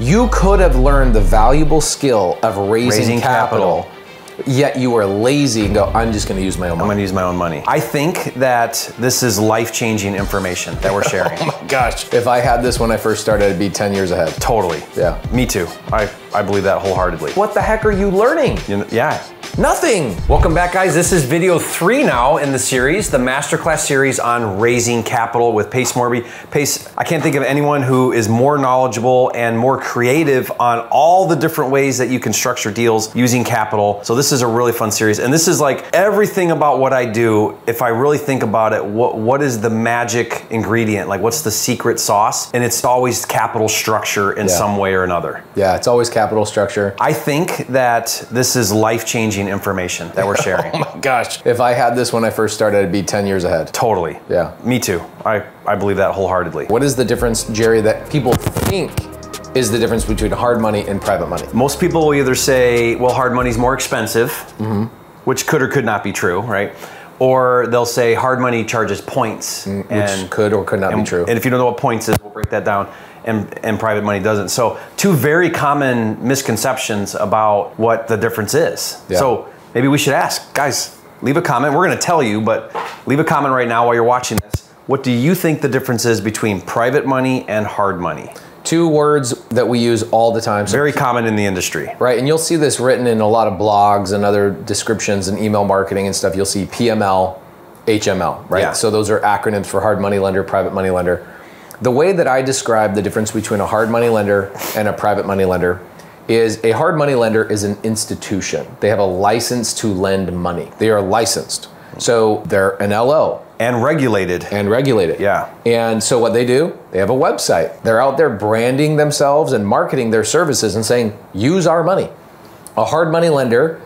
You could have learned the valuable skill of raising, Raising capital, yet you were lazy and go, I'm just going to use my own I'm money. going to use my own money. I think that this is life changing information that we're sharing. oh my Gosh. If I had this when I first started, I'd be 10 years ahead. totally. Yeah. Me too. I, I believe that wholeheartedly. What the heck are you learning? You know, yeah. Nothing. Welcome back, guys. This is video three now in the series, the masterclass series on raising capital with Pace Morby. Pace, I can't think of anyone who is more knowledgeable and more creative on all the different ways that you can structure deals using capital. So this is a really fun series, and this is like everything about what I do. If I really think about it, what what is the magic ingredient? Like, what's the secret sauce? And it's always capital structure in Yeah. some way or another. Yeah, it's always capital structure. I think that this is life changing information that we're sharing. Oh my gosh. If I had this when I first started, I'd be 10 years ahead. Totally. Yeah. Me too. I, I believe that wholeheartedly. What is the difference, Jerry, that people think is the difference between hard money and private money? Most people will either say, well, hard money's more expensive, Mm-hmm. which could or could not be true, right? Or they'll say hard money charges points. Mm, Which could or could not be true. And if you don't know what points is, we'll break that down. And, and private money doesn't. So, two very common misconceptions about what the difference is. Yeah. So, maybe we should ask, guys, leave a comment. We're going to tell you, but leave a comment right now while you're watching this. What do you think the difference is between private money and hard money? Two words that we use all the time. So Very common in the industry. Right, and you'll see this written in a lot of blogs and other descriptions and email marketing and stuff. You'll see PML, HML, right? Yeah. So those are acronyms for hard money lender, private money lender. The way that I describe the difference between a hard money lender and a private money lender is a hard money lender is an institution. They have a license to lend money. They are licensed. So they're an LO And regulated. and regulated. Yeah. And so what they do, they have a website. They're out there branding themselves and marketing their services and saying, use our money. A hard money lender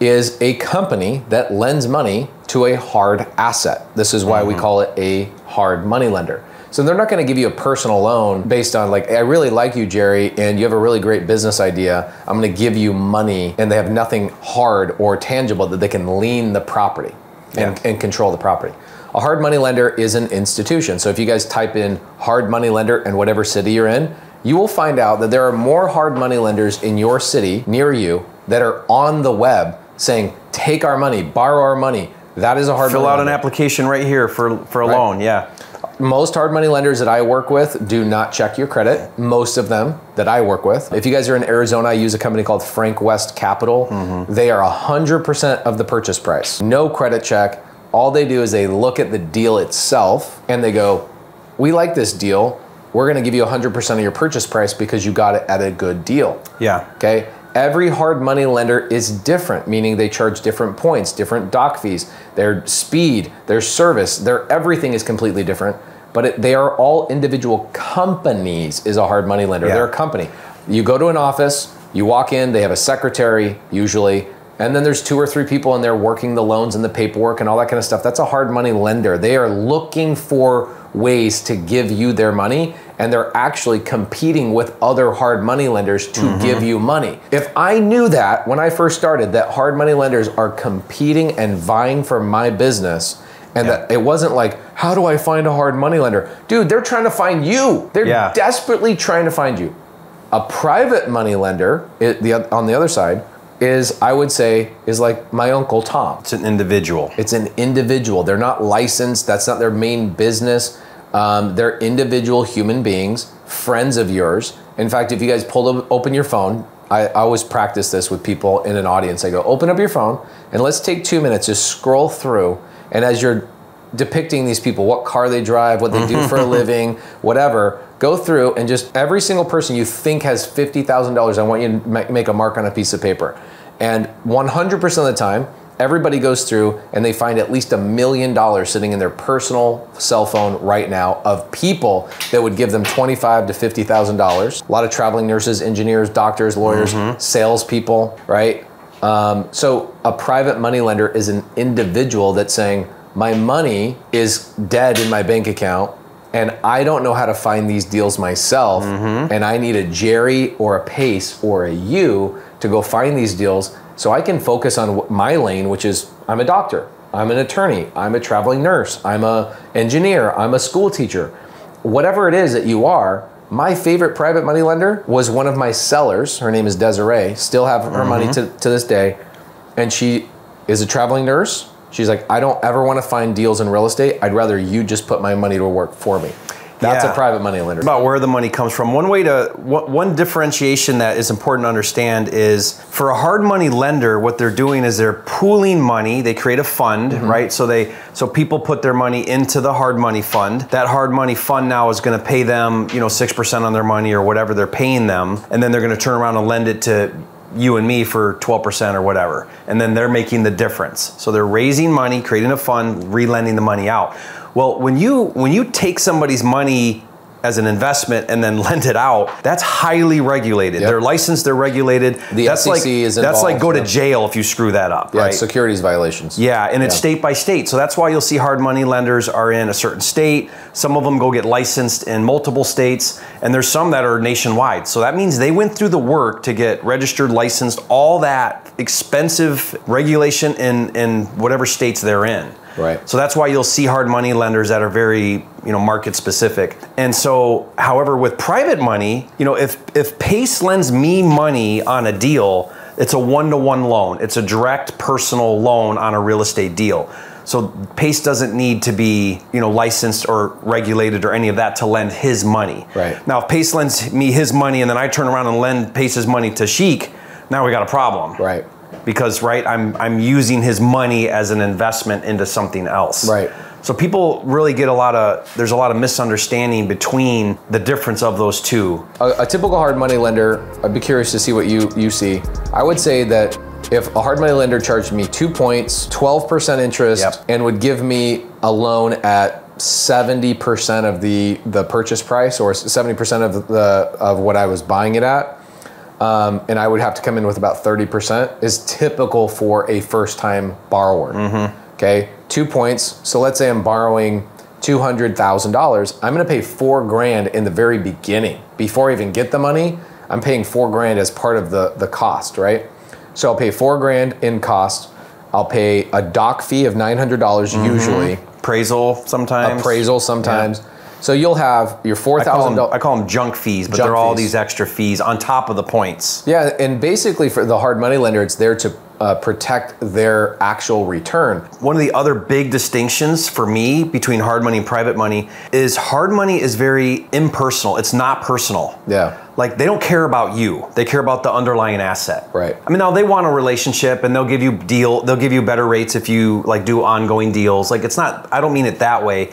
is a company that lends money to a hard asset. This is why we mm-hmm. call it a hard money lender. So they're not going to give you a personal loan based on like I really like you Jerry and you have a really great business idea. I'm going to give you money and they have nothing hard or tangible that they can lean the property and, Yeah. and control the property. A hard money lender is an institution. So if you guys type in hard money lender in whatever city you're in, you will find out that there are more hard money lenders in your city near you that are on the web saying, take our money, borrow our money. That is a hard Fill out an application right here for, for a Right. loan. Yeah. Most hard money lenders that I work with do not check your credit. Most of them that I work with. If you guys are in Arizona, I use a company called Frank West Capital. Mm-hmm. They are 100% of the purchase price. No credit check. All they do is they look at the deal itself and they go, We like this deal. We're going to give you 100% of your purchase price because you got it at a good deal. Yeah. Okay. Every hard money lender is different, meaning they charge different points, different doc fees, their speed, their service, their everything is completely different. But it, they are all individual companies. Is a hard money lender. Yeah. They're a company. You go to an office, you walk in, they have a secretary usually, and then there's two or three people in there working the loans and the paperwork and all that kind of stuff. That's a hard money lender. They are looking for ways to give you their money and they're actually competing with other hard money lenders to mm-hmm. give you money. If I knew that when I first started that hard money lenders are competing and vying for my business and Yeah. that it wasn't like how do I find a hard money lender? Dude, they're trying to find you. They're Yeah. desperately trying to find you. A private money lender it, the, on the other side is I would say is like my uncle Tom. It's an individual. It's an individual. They're not licensed. That's not their main business. Um, they're individual human beings, friends of yours. In fact, if you guys pull up, open your phone, I, I always practice this with people in an audience. I go, open up your phone and let's take two minutes, just scroll through. And as you're depicting these people, what car they drive, what they do for a living, whatever, go through and just every single person you think has $50,000, I want you to make a mark on a piece of paper. And 100% of the time, everybody goes through and they find at least a million dollars sitting in their personal cell phone right now of people that would give them twenty-five to fifty thousand dollars. A lot of traveling nurses, engineers, doctors, lawyers, salespeople, right? Um, so a private money lender is an individual that's saying, my money is dead in my bank account and I don't know how to find these deals myself, and I need a Jerry or a Pace or a you to go find these deals so I can focus on my lane, which is I'm a doctor, I'm an attorney, I'm a traveling nurse, I'm a engineer, I'm a school teacher. Whatever it is that you are, My favorite private money lender was one of my sellers. Her name is Desiree. Still have her money mm-hmm. to, to this day. And she is a traveling nurse. She's like, I don't ever want to find deals in real estate. I'd rather you just put my money to work for me. That's Yeah. a private money lender. about where the money comes from. One way to one differentiation that is important to understand is for a hard money lender, what they're doing is they're pooling money. They create a fund, mm-hmm. right? So they so people put their money into the hard money fund. That hard money fund now is going to pay them, you know, six percent on their money or whatever they're paying them, and then they're going to turn around and lend it to you and me for 12% or whatever. And then they're making the difference. So they're raising money, creating a fund, re-lending the money out. Well, when you when you take somebody's money as an investment and then lend it out, that's highly regulated. Yep. They're licensed, they're regulated. The that's SEC like is that's like go involved, to jail if you screw that up, yeah, right? securities violations. Yeah, and it's Yeah. state by state. So that's why you'll see hard money lenders are in a certain state. Some of them go get licensed in multiple states, and there's some that are nationwide. So that means they went through the work to get registered, licensed, all that expensive regulation in in whatever states they're in. Right. So that's why you'll see hard money lenders that are very, you know, market specific. And so, however, with private money, you know, if if Pace lends me money on a deal, it's a one-to-one loan. It's a direct personal loan on a real estate deal. So Pace doesn't need to be, you know, licensed or regulated or any of that to lend his money. Right. Now, if Pace lends me his money and then I turn around and lend Pace's money to Sheik, now we got a problem Right. because right I'm I'm using his money as an investment into something else. Right. So people really get a lot of there's a lot of misunderstanding between the difference of those two. A, a typical hard money lender, I'd be curious to see what you, you see. I would say that if a hard money lender charged me two points, 12% interest, Yep. and would give me a loan at 70% of the, the purchase price or 70% of the of what I was buying it at, um, and I would have to come in with about 30% is typical for a first time borrower. Okay, two points. So let's say I'm borrowing $200,000. I'm gonna pay four grand in the very beginning. Before I even get the money, I'm paying four grand as part of the, the cost, right? So I'll pay four grand in cost. I'll pay a doc fee of $900 usually, Appraisal sometimes. appraisal sometimes. So you'll have your them, $4,000. I call them junk fees, but Junk they're all fees. these extra fees on top of the points. Yeah, and basically for the hard money lender, it's there to uh, protect their actual return. One of the other big distinctions for me between hard money and private money is hard money is very impersonal. It's not personal. Yeah. Like they don't care about you. They care about the underlying asset. Right. I mean, now they want a relationship and they'll give you deal. They'll give you better rates if you like do ongoing deals. Like it's not. I don't mean it that way.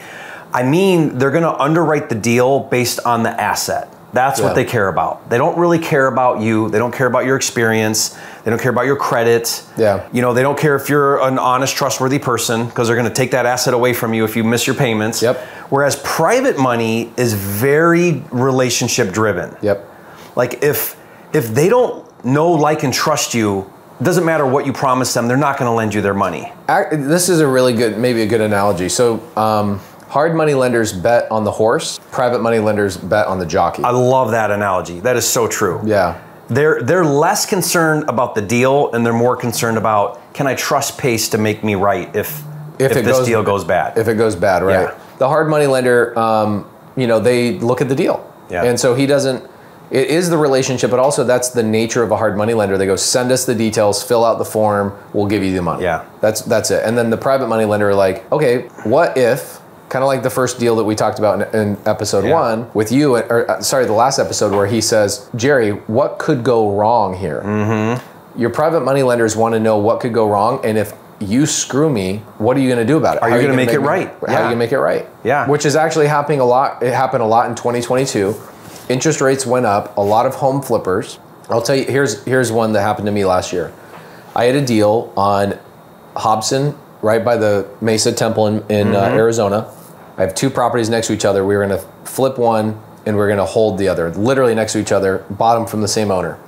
I mean they're going to underwrite the deal based on the asset. That's Yeah. what they care about. They don't really care about you. They don't care about your experience. They don't care about your credit. Yeah. You know, they don't care if you're an honest, trustworthy person because they're going to take that asset away from you if you miss your payments. Yep. Whereas private money is very relationship driven. Yep. Like if if they don't know, like, and trust you, it doesn't matter what you promise them, they're not going to lend you their money. This is a really good, maybe a good analogy. So, um, hard money lenders bet on the horse. Private money lenders bet on the jockey. I love that analogy. That is so true. yeah. They're they're less concerned about the deal and they're more concerned about can I trust Pace to make me right if if, it this goes- deal goes bad. If it goes bad, right? Yeah. The hard money lender, um, you know, they look at the deal. Yeah. And so he doesn't. It is the relationship, but also that's the nature of a hard money lender. They go, send us the details, fill out the form, we'll give you the money. Yeah. That's that's it. And then the private money lender are like, okay, what if? Kind of like the first deal that we talked about in, in episode Yeah. one with you, or uh, sorry, the last episode where he says, Jerry, what could go wrong here? Mm-hmm. Your private money lenders want to know what could go wrong, and if you screw me, what are you going to do about it? Are you gonna gonna make it me- right? How are you gonna make it right? Yeah. Which is actually happening a lot. It happened a lot in 2022. Interest rates went up. A lot of home flippers. I'll tell you. Here's here's one that happened to me last year. I had a deal on Hobson, right by the Mesa Temple in, in uh, Arizona. I have two properties next to each other. We were going to flip one and we are going to hold the other, literally next to each other, bottom from the same owner.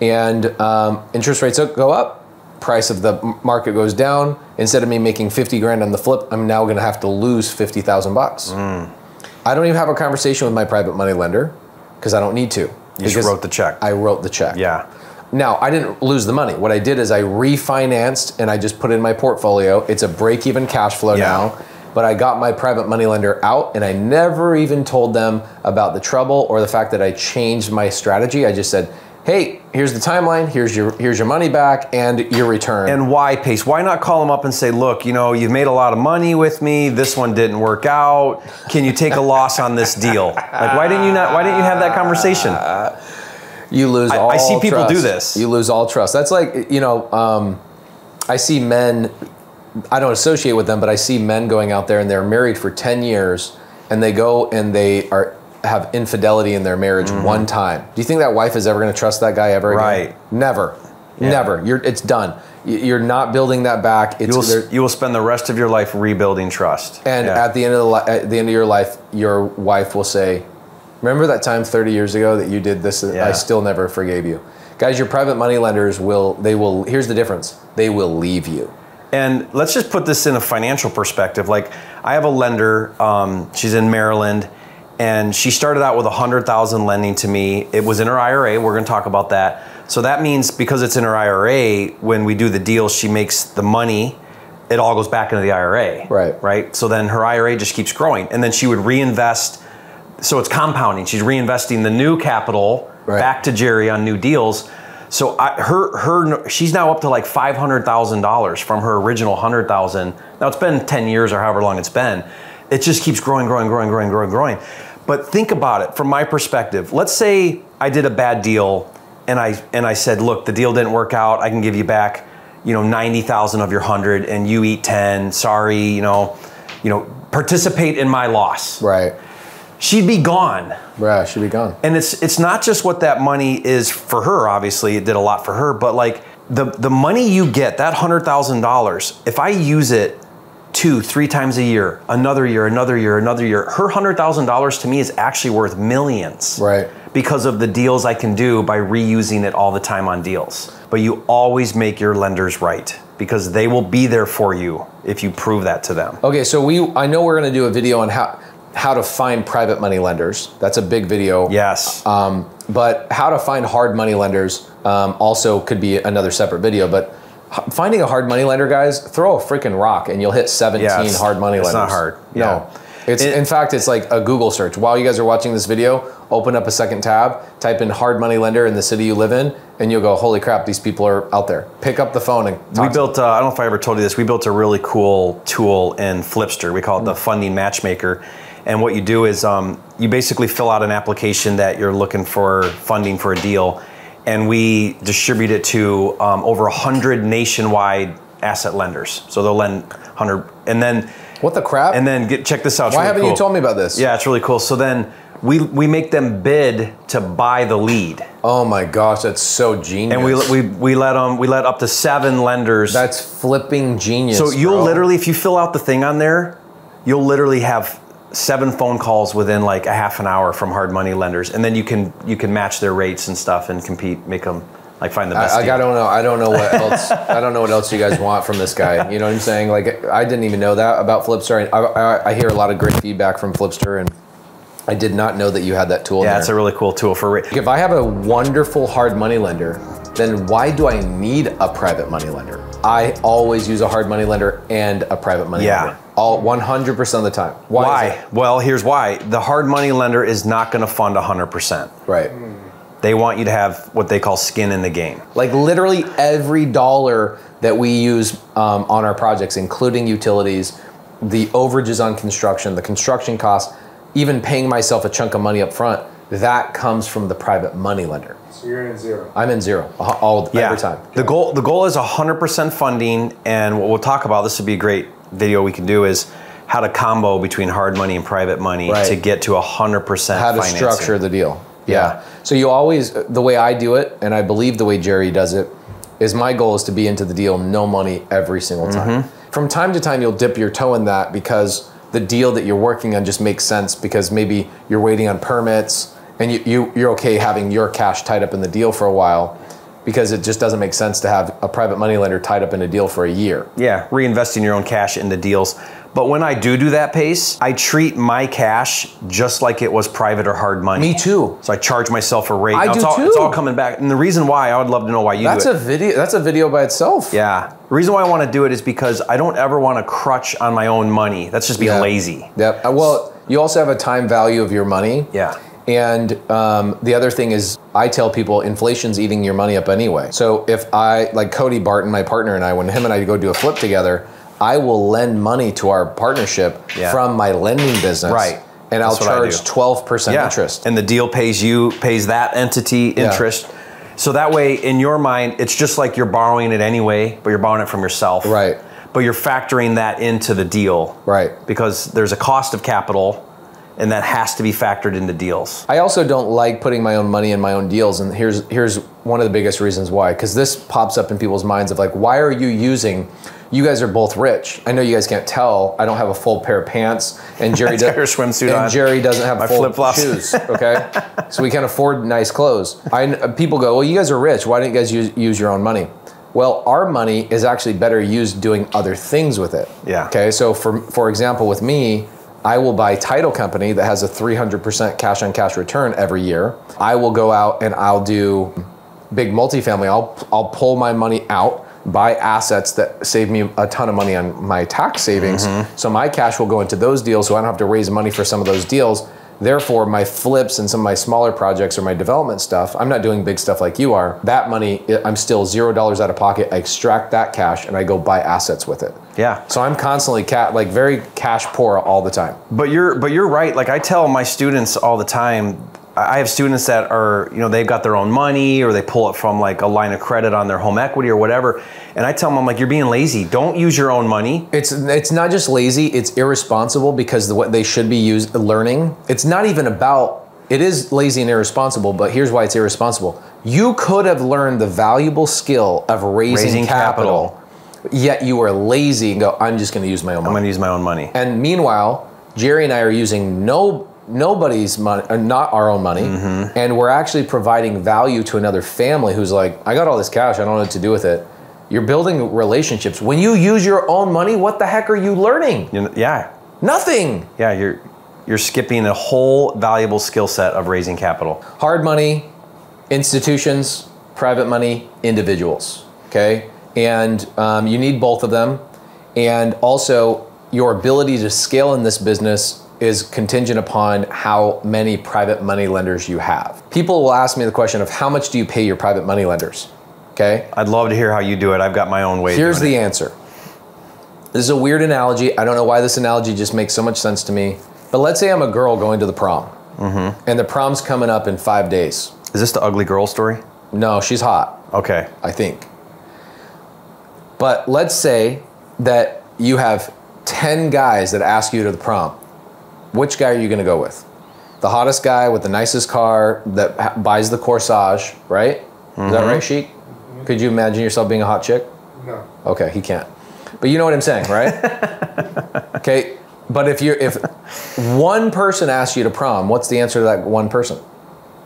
And um, interest rates go up, price of the market goes down. Instead of me making 50 grand on the flip, I'm now going to have to lose 50,000 bucks. I don't even have a conversation with my private money lender because I don't need to. you just wrote the check. I wrote the check. yeah. Now, I didn't lose the money. What I did is I refinanced and I just put it in my portfolio. It's a break even cash flow Yeah. now. But I got my private money lender out and I never even told them about the trouble or the fact that I changed my strategy. I just said, hey, here's the timeline, here's your here's your money back and your return. And why Pace? Why not call them up and say, look, you know, you've made a lot of money with me. This one didn't work out. Can you take a loss on this deal? Like, why didn't you not? Why didn't you have that conversation? you lose I- all I see people trust. do this. You lose all trust. That's like, you know, um, I see men, I don't associate with them, but I see men going out there and they're married for 10 years and they go and they are have infidelity in their marriage one time. Do you think that wife is ever going to trust that guy ever again? Mm-hmm. Right. Never. Never. You're, it's done. You're not building that back. It's You will, you will spend the rest of your life rebuilding trust. and Yeah. at the end of the li- at the end of your life, your wife will say, "Remember that time 30 years ago that you did this? Yeah. I still never forgave you." Guys, your private money lenders will they will here's the difference. They will leave you. And let's just put this in a financial perspective. Like, I have a lender. Um, she's in Maryland, and she started out with a hundred thousand lending to me. It was in her IRA. We're going to talk about that. So that means because it's in her IRA, when we do the deal, she makes the money. It all goes back into the IRA. Right. Right. So then her IRA just keeps growing, and then she would reinvest. So it's compounding. She's reinvesting the new capital Right. back to Jerry on new deals. So I, her her she's now up to like five hundred thousand dollars from her original hundred thousand. Now it's been ten years or however long it's been. It just keeps growing, growing, growing, growing, growing, growing. But think about it from my perspective. Let's say I did a bad deal, and I and I said, look, the deal didn't work out. I can give you back, you know, ninety thousand of your hundred, and you eat ten. Sorry, you know, you know, participate in my loss. Right. She'd be gone. Right. Should be gone. And it's it's not just what that money is for her. Obviously, it did a lot for her. But like the the money you get, that hundred thousand dollars, if I use it two, three times a year, another year, another year, another year, her hundred thousand dollars to me is actually worth millions. Right. Because of the deals I can do by reusing it all the time on deals. But you always make your lenders right because they will be there for you if you prove that to them. Okay, so we I know we're going to do a video on how how to find private money lenders. That's a big video. Yes. Um, but how to find hard money lenders um, also could be another separate video. But finding a hard money lender, guys, throw a freaking rock and you'll hit 17 Yeah, hard money it's lenders. not hard. No. Yeah. It's It- in fact it's like a Google search. While you guys are watching this video, open up a second tab, type in hard money lender in the city you live in, and you'll go, "Holy crap, these people are out there." Pick up the phone and talk we to built uh, i don't know if i ever told you this we built a really cool tool in flipster we call it the funding matchmaker and what you do is um, you basically fill out an application that you're looking for funding for a deal and we distribute it to um, over 100 nationwide asset lenders so they'll lend 100 and then What the crap? and then get check this out it's Why really haven't you told me about this? yeah it's really cool so then we, we make them bid to buy the lead Oh my gosh, that's so genius. and we, we, we let them we let up to seven lenders that's flipping genius. So you'll bro. literally, if you fill out the thing on there, you'll literally have seven phone calls within like a half an hour from hard money lenders, and then you can you can match their rates and stuff and compete, make them like find the best. I, I don't know. I don't know what else. I don't know what else you guys want from this guy. You know what I'm saying? Like I didn't even know that about Flipster. I, I, I hear a lot of great feedback from Flipster, and I did not know that you had that tool. Yeah, it's a really cool tool for rate. if I have a wonderful hard money lender, then why do I need a private money lender? I always use a hard money lender and a private money Yeah. lender. All 100% of the time. Why? Why? Well, here's why. The hard money lender is not going to fund 100%. Right. They want you to have what they call skin in the game. Like literally every dollar that we use um, on our projects, including utilities, the overages on construction, the construction costs, even paying myself a chunk of money up front, that comes from the private money lender. So you're in zero. I'm in zero all, all every time. The goal the goal is 100% funding, and what we'll talk about. This would be a great video we can do is how to combo between hard money and private money Right. to get to 100% How to financing. structure the deal. Yeah. Yeah. So you always, the way I do it, and I believe the way Jerry does it, is my goal is to be into the deal no money every single time. Mm-hmm. From time to time, you'll dip your toe in that because the deal that you're working on just makes sense because maybe you're waiting on permits and you, you, you're okay having your cash tied up in the deal for a while because it just doesn't make sense to have a private money lender tied up in a deal for a year. Yeah, reinvesting your own cash into deals. But when I do do that pace, I treat my cash just like it was private or hard money. Me too. So I charge myself a rate. I Now, do it's all, too. It's all coming back. And the reason why I would love to know why you That's do a video. That's a video by itself. yeah. The reason why I want to do it is because I don't ever want to crutch on my own money. That's just being Yeah. lazy. Yep. Uh, Well, you also have a time value of your money. Yeah. And um, the other thing is, I tell people inflation's eating your money up anyway. So if I, like Cody Barton, my partner, and I, when him and I go do a flip together, I will lend money to our partnership Yeah. from my lending business. Right. And That's I'll charge 12% interest. And the deal pays you, pays that entity interest. So that way, in your mind, it's just like you're borrowing it anyway, but you're borrowing it from yourself. Right. But you're factoring that into the deal. Right. Because there's a cost of capital and that has to be factored into deals. I also don't like putting my own money in my own deals, and here's here's one of the biggest reasons why. Because this pops up in people's minds of like, why are you using? You guys are both rich. I know you guys can't tell. I don't have a full pair of pants, and Jerry He's her swimsuit and on. Jerry doesn't have My full flip-flops. shoes. Okay, so we can't afford nice clothes. I people go, well, you guys are rich. Why didn't you guys use, use your own money? Well, our money is actually better used doing other things with it. Yeah. Okay. So for for example, with me, I will buy title company that has a 300% cash on cash return every year. I will go out and I'll do big multifamily. I'll I'll pull my money out, buy assets that save me a ton of money on my tax savings. Mm-hmm. So my cash will go into those deals so I don't have to raise money for some of those deals. Therefore, my flips and some of my smaller projects or my development stuff, I'm not doing big stuff like you are. That money, I'm still zero dollars out of pocket. I extract that cash and I go buy assets with it. Yeah. So I'm constantly cat like very cash poor all the time. But you're but you're right. Like I tell my students all the time. I have students that are, you know, they've got their own money or they pull it from like a line of credit on their home equity or whatever. And I tell them, I'm like, you're being lazy. Don't use your own money. It's it's not just lazy, it's irresponsible because the, what they should be used learning. It's not even about it is lazy and irresponsible, but here's why it's irresponsible. You could have learned the valuable skill of raising, Raising capital, yet you are lazy and go, I'm just gonna use my own money. I'm going to use my own money. And meanwhile, Jerry and I are using no nobody's money, uh, not our own money, Mm-hmm. and we're actually providing value to another family who's like, I got all this cash, I don't know what to do with it. You're building relationships. When you use your own money, what the heck are you learning? You know, yeah, Nothing. yeah. You're you're skipping a whole valuable skill set of raising capital. Hard money, institutions, private money, individuals. Okay, and um, you need both of them, and also your ability to scale in this business is contingent upon how many private money lenders you have. People will ask me the question of how much do you pay your private money lenders? Okay, I'd love to hear how you do it. I've got my own way. Here's doing the it. answer. This is a weird analogy. I don't know why this analogy just makes so much sense to me. But let's say I'm a girl going to the prom, mm-hmm. and the prom's coming up in five days. Is this the ugly girl story? No, she's hot, Okay. I think. But let's say that you have 10 guys that ask you to the prom. Which guy are you going to go with? The hottest guy with the nicest car that ha- buys the corsage, right? Is that right, mm-hmm. Sheik? Could you imagine yourself being a hot chick? No. Okay, he can't. But you know what I'm saying, right? okay, but if you're if one person asks you to prom, what's the answer to that one person?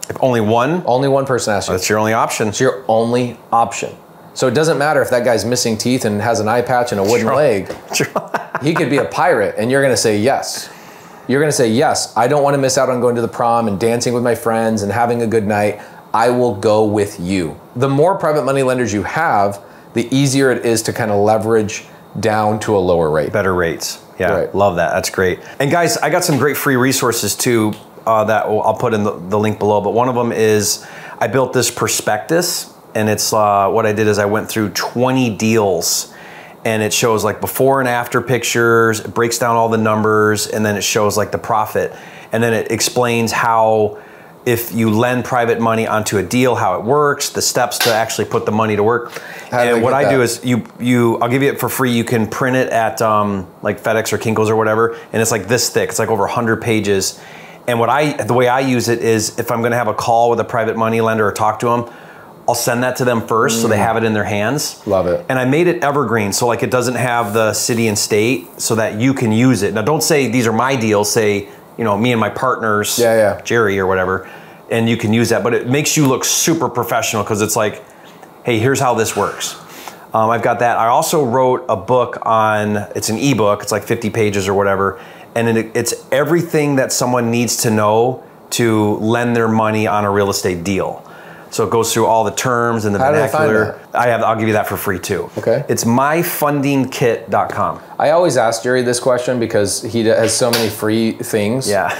If only one, Only one person asks you. that's your only option. It's your only option. So it doesn't matter if that guy's missing teeth and has an eye patch and a wooden leg. he could be a pirate, and you're going to say yes. You're going to say yes. I don't want to miss out on going to the prom and dancing with my friends and having a good night. I will go with you. The more private money lenders you have, the easier it is to kind of leverage down to a lower rate. better rates. Yeah, Right. love that. That's great. And guys, I got some great free resources too uh, that I'll put in the, the link below. But one of them is I built this prospectus, and it's uh, what I did is I went through 20 deals. And it shows like before and after pictures, it breaks down all the numbers, and then it shows like the profit. And then it explains how if you lend private money onto a deal, how it works, the steps to actually put the money to work. How and what I do is you you I'll give you it for free. You can print it at um, like FedEx or Kinkos or whatever, and it's like this thick. It's like over 100 pages. And what I the way I use it is if I'm going to have a call with a private money lender or talk to them, I'll send that to them first so they have it in their hands. Mm. Love it. And I made it evergreen, so like it doesn't have the city and state, so that you can use it. Now, don't say these are my deals. Say you know me and my partners, Yeah, yeah. Jerry or whatever, and you can use that. But it makes you look super professional because it's like, hey, here's how this works. Um, I've got that. I also wrote a book on. It's an ebook. It's like 50 pages or whatever, and it, it's everything that someone needs to know to lend their money on a real estate deal. So it goes through all the terms and the How vernacular. I have. I'll give you that for free too. Okay. It's myfundingkit.com. I always ask Jerry this question because he has so many free things. Yeah.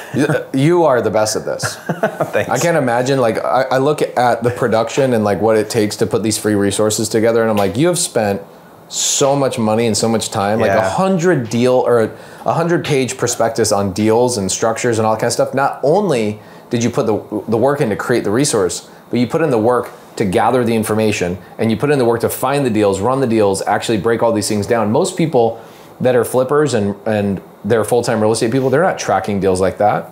You- are the best at this. Thanks. I can't imagine. Like, I, I look at the production and like what it takes to put these free resources together, and I'm like, you have spent so much money and so much time. Like a Yeah. hundred deal or a hundred page prospectus on deals and structures and all that kind of stuff. Not only did you put the the work in to create the resource, but you put in the work to gather the information and you put in the work to find the deals, run the deals, actually break all these things down. Most people that are flippers and and they're full time real estate people, they're not tracking deals like that.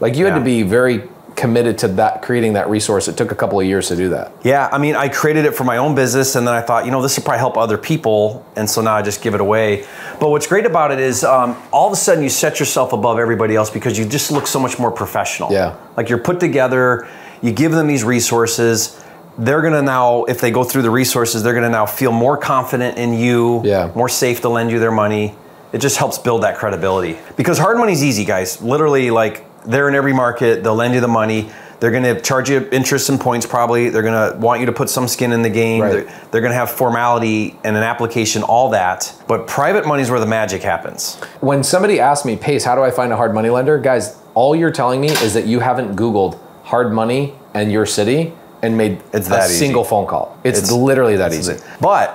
Like you had to be very committed to that creating that resource. It took a couple of years to do that. Yeah, I mean, I created it for my own business, and then I thought, you know, this will probably help other people, and so now I just give it away. But what's great about it is, um, all of a sudden, you set yourself above everybody else because you just look so much more professional. Yeah. like you're put together. You give them these resources. They're gonna now, if they go through the resources, they're gonna now feel more confident in you. Yeah. more safe to lend you their money. It just helps build that credibility. Because hard money's easy, guys. Literally, like they're in every market. They'll lend you the money. They're going to charge you interest and points. Probably they're going to want you to put some skin in the game. Right. They're, they're going to have formality and an application, all that. But private money is where the magic happens. When somebody asks me, Pace, how do I find a hard money lender? Guys, all you're telling me is that you haven't Googled hard money and your city and made It's a that easy. single phone call. It's, It's- literally that easy. But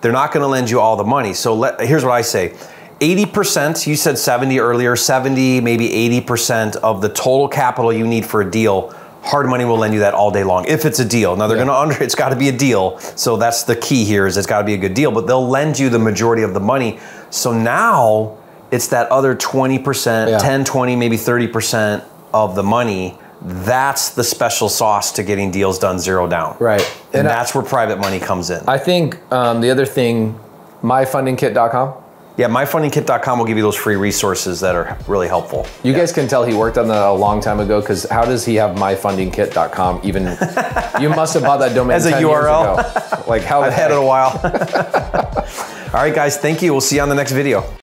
they're not going to lend you all the money. So let, here's what I say. 80%, you said 70 earlier, 70, maybe 80% of the total capital you need for a deal, hard money will lend you that all day long if it's a deal. Now they're Yeah. going to under it's got to be a deal. So that's the key here is it's got to be a good deal, but they'll lend you the majority of the money. So now it's that other 20%, Yeah. 10, 20, maybe 30% of the money. That's the special sauce to getting deals done zero down. Right. And, And I- that's where private money comes in. I think um, the other thing, myfundingkit.com. Yeah, myfundingkit.com will give you those free resources that are really helpful. You guys can tell he worked on that a long time ago because how does he have myfundingkit.com even? you must have bought that domain As a 10 years URL? Like how? I've had it a while. All right, guys, thank you. We'll see you on the next video.